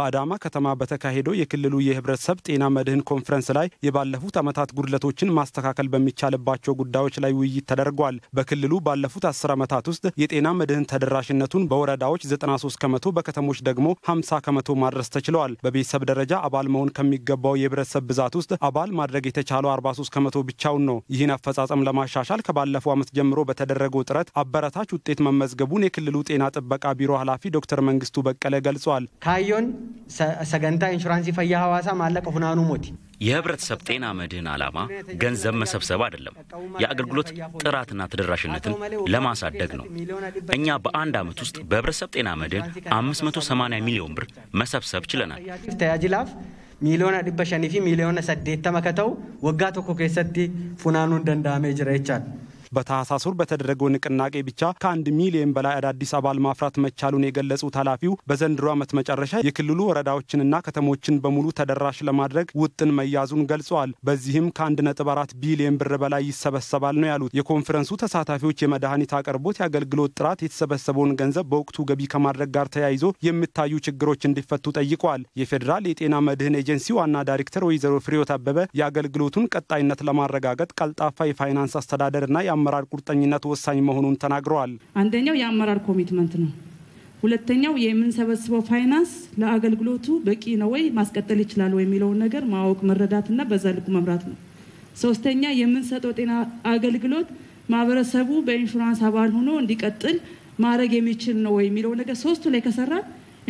በአዳማ ከተማ በተካሄደው የክልሉ የህብረተሰብ ጤና መድህን ኮንፈረንስ ላይ የባለፉት ዓመታት ጉድለቶችን ማስተካከል በሚቻልባቸው ጉዳዮች ላይ ውይይት ተደርጓል። በክልሉ ባለፉት አስር ዓመታት ውስጥ የጤና መድህን ተደራሽነቱን በወረዳዎች 93 ከመቶ በከተሞች ደግሞ 50 ከመቶ ማድረስ ተችለዋል። በቤተሰብ ደረጃ አባል መሆን ከሚገባው የህብረተሰብ ብዛት ውስጥ አባል ማድረግ የተቻለው 43 ከመቶ ብቻውን ነው። ይህን አፈጻጸም ለማሻሻል ከባለፈው ዓመት ጀምሮ በተደረገው ጥረት አበረታች ውጤት መመዝገቡን የክልሉ ጤና ጥበቃ ቢሮ ኃላፊ ዶክተር መንግስቱ በቀለ ገልጿል። ካዮን Sagantaan inshuraansii fayyaa hawaasaa maallaqa funaanuu miti የህብረተሰብ ጤና መድህን ዓላማ ገንዘብ መሰብሰብ አይደለም፣ የአገልግሎት ጥራትና ተደራሽነትን ለማሳደግ ነው። እኛ በአንድ ዓመት ውስጥ በህብረተሰብ ጤና መድህን 580 ሚሊዮን ብር መሰብሰብ ችለናል። tajaajilaaf miliyoona dhibba shanii fi miliyoona saddeettama kan ta'u waggaa tokko keessatti funaanuun danda'amee jira ይቻል በታህሳስ ወር በተደረገው ንቅናቄ ብቻ ከአንድ ሚሊዮን በላይ አዳዲስ አባል ማፍራት መቻሉን የገለጹት ኃላፊው በዘንድሮ ዓመት መጨረሻ የክልሉ ወረዳዎችንና ከተሞችን በሙሉ ተደራሽ ለማድረግ ውጥን መያዙን ገልጸዋል። በዚህም ከአንድ ነጥብ አራት ቢሊዮን ብር በላይ ይሰበሰባል ነው ያሉት። የኮንፈረንሱ ተሳታፊዎች የመድኃኒት አቅርቦት፣ የአገልግሎት ጥራት፣ የተሰበሰበውን ገንዘብ በወቅቱ ገቢ ከማድረግ ጋር ተያይዞ የሚታዩ ችግሮች እንዲፈቱ ጠይቀዋል። የፌዴራል የጤና መድህን ኤጀንሲ ዋና ዳይሬክተር ወይዘሮ ፍሬዎት አበበ የአገልግሎቱን ቀጣይነት ለማረጋገጥ ቀልጣፋ የፋይናንስ አስተዳደርና የአመራር ቁርጠኝነት ወሳኝ መሆኑን ተናግረዋል። አንደኛው የአመራር commitment ነው። ሁለተኛው የምንሰበስበው ፋይናንስ ለአገልግሎቱ በቂ ነው ወይ ማስቀጠል ይችላል ወይ የሚለውን ነገር ማወቅ መረዳትና በዛ ልኩ መምራት ነው። ሶስተኛ የምንሰጠው ጤና አገልግሎት ማህበረሰቡ በኢንሹራንስ አባል ሆኖ እንዲቀጥል ማድረግ የሚችል ነው ወይ የሚለው ነገር ሶስቱ ላይ ከሰራ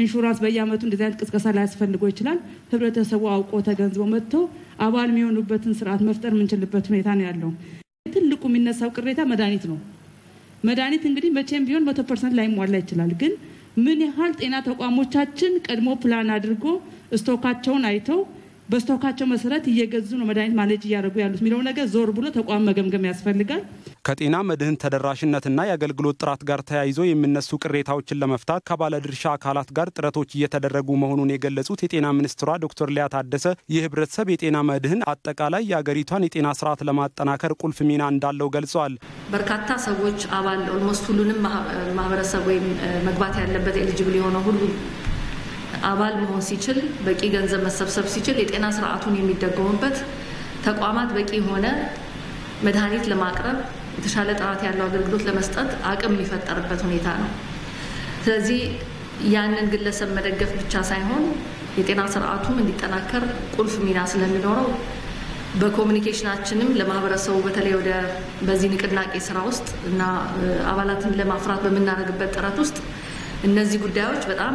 ኢንሹራንስ በየአመቱ እንደዚህ አይነት ቅስቀሳ ላያስፈልገው ይችላል። ህብረተሰቡ አውቆ ተገንዝቦ መጥቶ አባል የሚሆኑበትን ስርዓት መፍጠር የምንችልበት ሁኔታ ነው ያለው። ትልቁ የሚነሳው ቅሬታ መድኃኒት ነው። መድኃኒት እንግዲህ መቼም ቢሆን መቶ percent ላይሟላ ይችላል። ግን ምን ያህል ጤና ተቋሞቻችን ቀድሞ ፕላን አድርጎ stock አቸውን አይተው በ stock አቸው መሰረት እየገዙ ነው መድኃኒት manage እያደረጉ ያሉት የሚለው ነገር ዞር ብሎ ተቋም መገምገም ያስፈልጋል። ከጤና መድህን ተደራሽነትና የአገልግሎት ጥራት ጋር ተያይዞ የሚነሱ ቅሬታዎችን ለመፍታት ከባለድርሻ አካላት ጋር ጥረቶች እየተደረጉ መሆኑን የገለጹት የጤና ሚኒስትሯ ዶክተር ሊያ ታደሰ የህብረተሰብ የጤና መድህን አጠቃላይ የአገሪቷን የጤና ስርዓት ለማጠናከር ቁልፍ ሚና እንዳለው ገልጸዋል። በርካታ ሰዎች አባል almost ሁሉንም ማህበረሰብ ወይም መግባት ያለበት eligible የሆነው ሁሉ አባል መሆን ሲችል በቂ ገንዘብ መሰብሰብ ሲችል የጤና ስርዓቱን የሚደገሙበት ተቋማት በቂ የሆነ መድኃኒት ለማቅረብ የተሻለ ጥራት ያለው አገልግሎት ለመስጠት አቅም የሚፈጠርበት ሁኔታ ነው። ስለዚህ ያንን ግለሰብ መደገፍ ብቻ ሳይሆን የጤና ስርዓቱም እንዲጠናከር ቁልፍ ሚና ስለሚኖረው በኮሚኒኬሽናችንም ለማህበረሰቡ በተለይ ወደ በዚህ ንቅናቄ ስራ ውስጥ እና አባላትን ለማፍራት በምናደርግበት ጥረት ውስጥ እነዚህ ጉዳዮች በጣም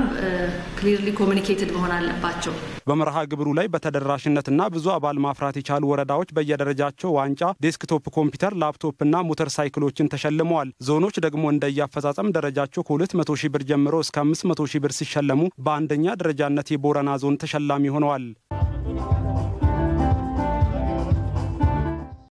clearly communicated መሆን አለባቸው። በመርሃ ግብሩ ላይ በተደራሽነትና ብዙ አባል ማፍራት የቻሉ ወረዳዎች በየደረጃቸው ዋንጫ፣ ዴስክቶፕ ኮምፒውተር፣ ላፕቶፕና ሞተር ሳይክሎችን ተሸልመዋል። ዞኖች ደግሞ እንደየአፈጻጸም ደረጃቸው ከ200 ሺህ ብር ጀምሮ እስከ 500 ሺህ ብር ሲሸለሙ በአንደኛ ደረጃነት የቦረና ዞን ተሸላሚ ሆነዋል።